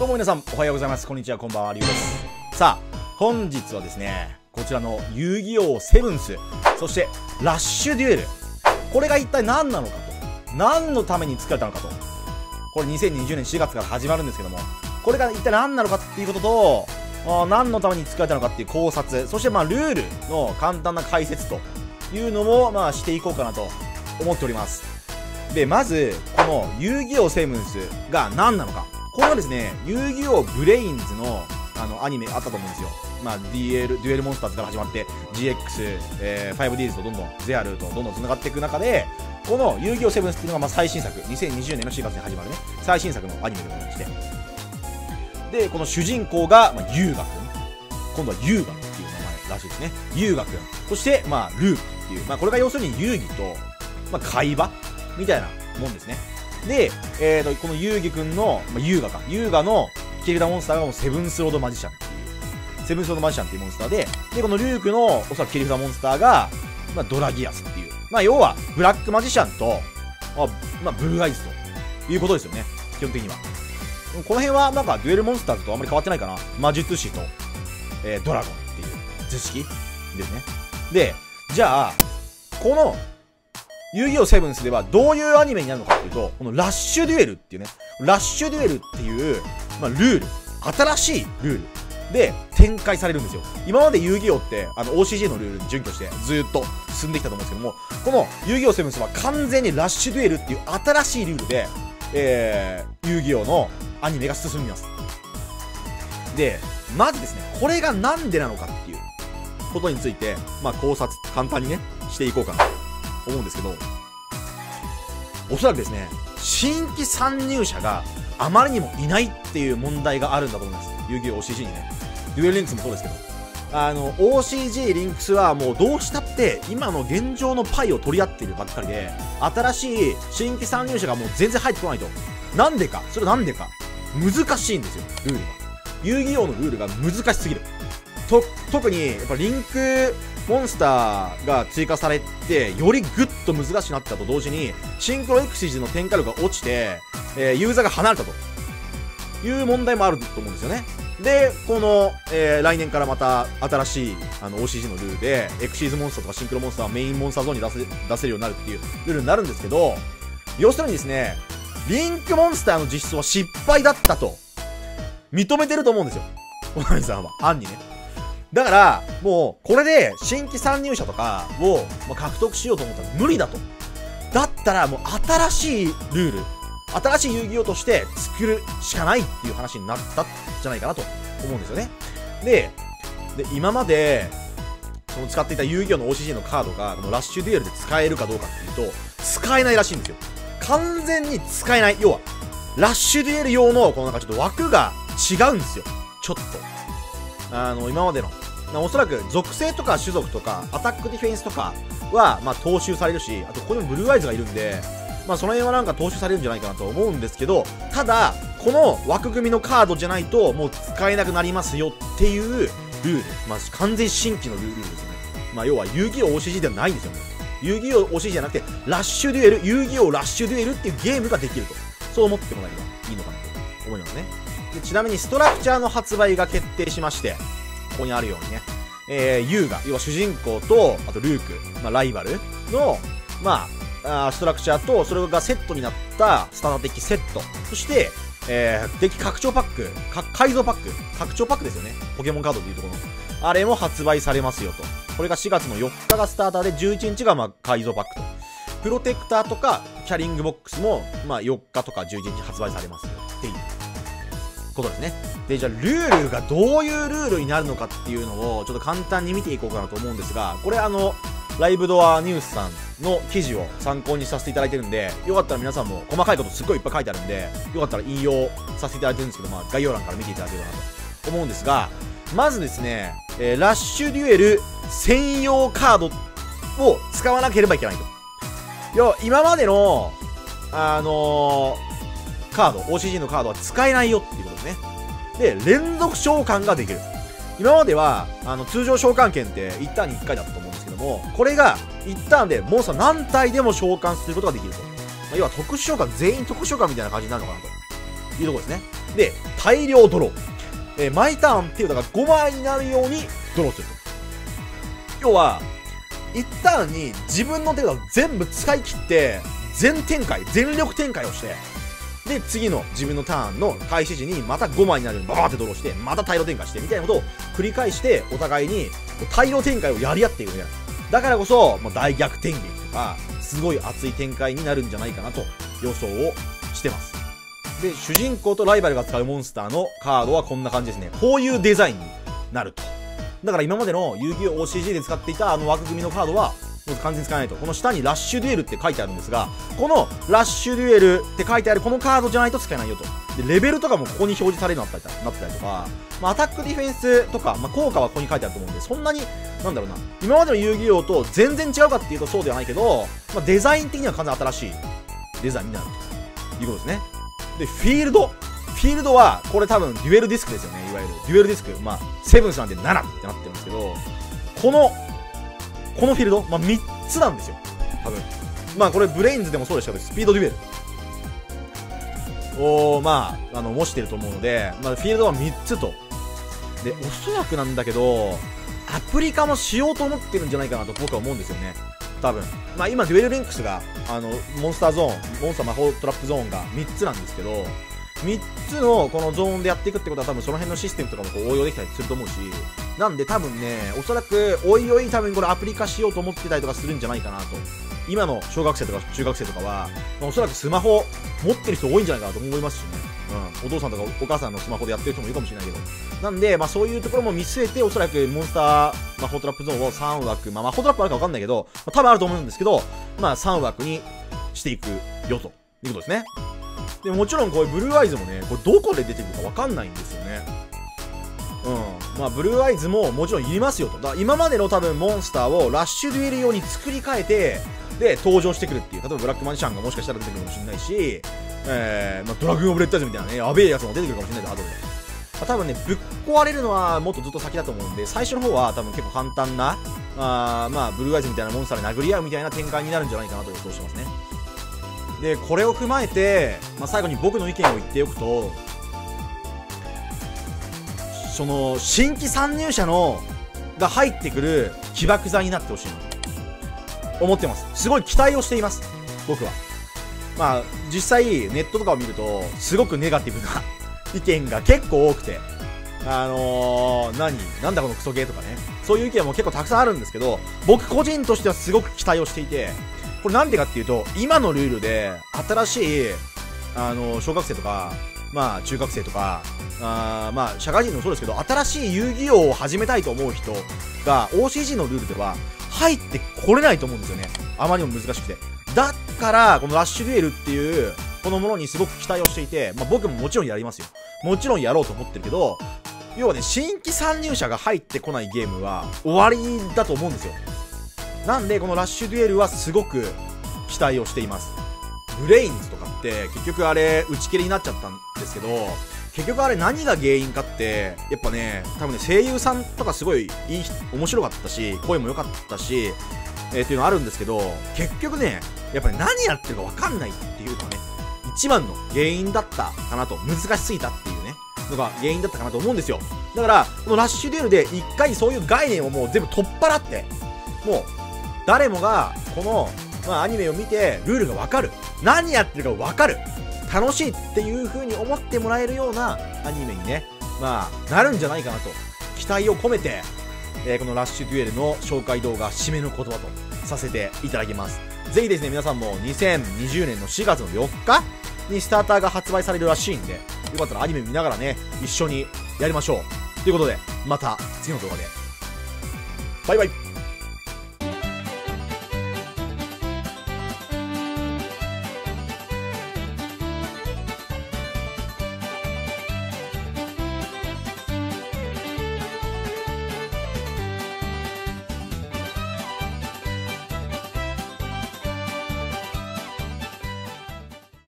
どうも皆さんおはようございます。こんにちはこんばんはりゅうです。さあ本日はですねこちらの遊戯王セブンスそしてラッシュデュエル。これが一体何なのかと。何のために作られたのかと。これ2020年4月から始まるんですけどもこれが一体何なのかっていうこととあ何のために作られたのかっていう考察そしてまあルールの簡単な解説というのもまあしていこうかなと思っております。でまずこの遊戯王セブンスが何なのか。これはですね、遊戯王ブレインズのあのアニメあったと思うんですよ。まあ、DL、デュエルモンスターズから始まって、GX、えー、5Ds とどんどん、ゼアルとどんどん繋がっていく中で、この遊戯王セブンスっていうのがまあ最新作、2020年の4月に始まるね、最新作のアニメでございまして。で、この主人公が、まあ、遊我くん。今度は遊我っていう名前らしいですね。遊我くん。そして、まあ、ルーっていう、まあ、これが要するに遊戯と、まあ、会話みたいなもんですね。で、えーと、この遊戯くんの、まあ、優雅か。優雅のキルダモンスターがもうセブンスロードマジシャンっていう。セブンスロードマジシャンっていうモンスターで、で、このリュークのおそらく切り札モンスターが、まあ、ドラギアスっていう。まあ、要は、ブラックマジシャンと、まあ、まあ、ブルーアイズということですよね。基本的には。この辺は、なんか、デュエルモンスターズとあんまり変わってないかな。魔術師と、えー、ドラゴンっていう図式ですね。で、じゃあ、この遊戯王セブンスではどういうアニメになるのかっていうと、このラッシュデュエルっていうね、ラッシュデュエルっていう、まあ、ルール、新しいルールで展開されるんですよ。今まで遊戯王って、あの OCG のルールに準拠してずっと進んできたと思うんですけども、この遊戯王セブンスは完全にラッシュデュエルっていう新しいルールで、えー、遊戯王のアニメが進みます。で、まずですね、これがなんでなのかっていうことについて、まあ考察、簡単にね、していこうかな思うんですけど、おそらくですね、新規参入者があまりにもいないっていう問題があるんだと思います。遊戯王 OCG にね。デュエルリンクスもそうですけど。あの、OCG リンクスはもうどうしたって今の現状のパイを取り合っているばっかりで、新しい新規参入者がもう全然入ってこないと。なんでか？それなんでか？難しいんですよ、ルールが。遊戯王のルールが難しすぎる。と、特に、やっぱリンクモンスターが追加されて、よりぐっと難しくなったと同時に、シンクロエクシージの展開力が落ちて、えー、ユーザーが離れたという問題もあると思うんですよね。で、この、えー、来年からまた新しいあの OCG のルールで、エクシーズモンスターとかシンクロモンスターはメインモンスターゾーンに出せ出せるようになるっていうルールになるんですけど、要するにですね、リンクモンスターの実装は失敗だったと、認めてると思うんですよ。小谷さんは、案にね。だから、もう、これで新規参入者とかを獲得しようと思ったら無理だと。だったらもう新しいルール、新しい遊戯王として作るしかないっていう話になったんじゃないかなと思うんですよね。で、で今まで、その使っていた遊戯王の OCG のカードが、このラッシュデュエルで使えるかどうかっていうと、使えないらしいんですよ。完全に使えない。要は、ラッシュデュエル用の、このなんかちょっと枠が違うんですよ。ちょっと。あの、今までの、おそらく属性とか種族とか、アタックディフェンスとかは、まあ、踏襲されるし、あとここにもブルーアイズがいるんで、まあ、その辺はなんか踏襲されるんじゃないかなと思うんですけど、ただ、この枠組みのカードじゃないと、もう使えなくなりますよっていうルール。まあ、完全新規のルールですよね。まあ、要は遊戯王 OCG ではないんですよね。遊戯王 OCG じゃなくて、ラッシュデュエル、遊戯王ラッシュデュエルっていうゲームができると。そう思ってもらえればいいのかなと思いますね。でちなみにストラクチャーの発売が決定しまして、ここにあるようにね、えー、ユウが、要は主人公と、あとルーク、まあ、ライバルの、まあ、あストラクチャーと、それがセットになったスターターデッキセット。そして、えー、デッキ拡張パック、か改造パック、拡張パックですよね。ポケモンカードでいうところの。あれも発売されますよと。これが4月の4日がスターターで、11日がまあ改造パックと。プロテクターとか、キャリングボックスも、まあ4日とか11日発売されますよっていうことですね。で、じゃあルールがどういうルールになるのかっていうのをちょっと簡単に見ていこうかなと思うんですが、これあの、ライブドアニュースさんの記事を参考にさせていただいてるんで、よかったら皆さんも細かいことすっごいいっぱい書いてあるんで、よかったら引用させていただいてるんですけど、まあ概要欄から見ていただければなと思うんですが、まずですね、えー、ラッシュデュエル専用カードを使わなければいけないと。要は今までの、あのーカード、OCG のカードは使えないよっていうこですね。で、連続召喚ができる。今までは、あの、通常召喚権って1ターンに1回だったと思うんですけども、これが1ターンでモンスター何体でも召喚することができると。まあ、要は特殊召喚、全員特殊召喚みたいな感じになるのかなと。いうところですね。で、大量ドロー。えー、毎ターン手札が5枚になるようにドローすると。要は、1ターンに自分の手札を全部使い切って、全展開、全力展開をして、で、次の自分のターンの開始時にまた5枚になるようにバーってドローして、また大量展開して、みたいなことを繰り返して、お互いに大量展開をやり合っていくね。だからこそ、もう大逆転劇とか、すごい熱い展開になるんじゃないかなと予想をしてます。で、主人公とライバルが使うモンスターのカードはこんな感じですね。こういうデザインになると。だから今までの遊戯王 OCG で使っていたあの枠組みのカードは、完全に使わないと。この下にラッシュデュエルって書いてあるんですが、このラッシュデュエルって書いてあるこのカードじゃないと使えないよと。で、レベルとかもここに表示されるようになってたりとか、まあ、アタックディフェンスとか、まあ、効果はここに書いてあると思うんで、そんなに、なんだろうな、今までの遊戯王と全然違うかっていうとそうではないけど、まあ、デザイン的には完全新しいデザインになるということですね。で、フィールド。フィールドは、これ多分デュエルディスクですよね、いわゆる。デュエルディスク。まあ、セブンスなんで7ってなってるんですけど、この、このフィールド、まあ、3つなんですよ。多分。まあ、これブレインズでもそうでしたけど、スピードデュエル。を、まあ、あの、模してると思うので、まあ、フィールドは3つと。で、おそらくなんだけど、アプリ化もしようと思ってるんじゃないかなと僕は思うんですよね。多分。まあ今、デュエルリンクスが、あの、モンスターゾーン、モンスター魔法トラップゾーンが3つなんですけど、3つのこのゾーンでやっていくってことは多分その辺のシステムとかもこう応用できたりすると思うし、なんで多分ね、おそらくおいおい多分これアプリ化しようと思ってたりとかするんじゃないかなと。今の小学生とか中学生とかは、おそらくスマホ持ってる人多いんじゃないかなと思いますしね。うん。お父さんとかお母さんのスマホでやってる人もいるかもしれないけど。なんで、まあそういうところも見据えて、おそらくモンスター魔法トラップゾーンを3枠、まあ魔法トラップあるかわかんないけど、まあ、多分あると思うんですけど、まあ3枠にしていくよということですね。でもちろんこれブルーアイズもね、これどこで出てくるかわかんないんですよね。うん。まあ、ブルーアイズももちろんいりますよと。だ今までの多分モンスターをラッシュデュエル用に作り変えて、で、登場してくるっていう。例えばブラックマジシャンがもしかしたら出てくるかもしれないし、えー、まあ、ドラグンオブレッドアズみたいなね、やべえやつも出てくるかもしれないで、後で。まあ、多分ね、ぶっ壊れるのはもっとずっと先だと思うんで、最初の方は多分結構簡単な、あまあ、ブルーアイズみたいなモンスターで殴り合うみたいな展開になるんじゃないかなと予想してますね。で、これを踏まえて、まあ、最後に僕の意見を言っておくと、その、新規参入者の、が入ってくる起爆剤になってほしいなと思ってます。すごい期待をしています。僕は。まあ、実際、ネットとかを見ると、すごくネガティブな 意見が結構多くて、あのー、何？なんだこのクソゲーとかね。そういう意見も結構たくさんあるんですけど、僕個人としてはすごく期待をしていて、これなんでかっていうと、今のルールで、新しい、あの、小学生とか、まあ、中学生とか、あまあ、社会人もそうですけど、新しい遊戯王を始めたいと思う人が、OCG のルールでは、入ってこれないと思うんですよね。あまりにも難しくて。だから、このラッシュデュエルっていう、このものにすごく期待をしていて、まあ僕ももちろんやりますよ。もちろんやろうと思ってるけど、要はね、新規参入者が入ってこないゲームは終わりだと思うんですよ。なんでこのラッシュデュエルはすごく期待をしています。ブレインズとかって結局あれ打ち切りになっちゃったんですけど結局あれ何が原因かってやっぱね多分ね声優さんとかすごいいい面白かったし声も良かったし、えー、っていうのあるんですけど結局ねやっぱり、ね、何やってるか分かんないっていうのがね一番の原因だったかなと難しすぎたっていうねのが原因だったかなと思うんですよ。だからこのラッシュデュエルで一回そういう概念をもう全部取っ払ってもう誰もがこの、まあ、アニメを見てルールがわかる。何やってるかわかる。楽しいっていう風に思ってもらえるようなアニメにねまあなるんじゃないかなと。期待を込めて、えー、このラッシュデュエルの紹介動画締めの言葉とさせていただきます。ぜひですね皆さんも2020年の4月の4日にスターターが発売されるらしいんでよかったらアニメ見ながらね一緒にやりましょう。ということでまた次の動画で。バイバイ。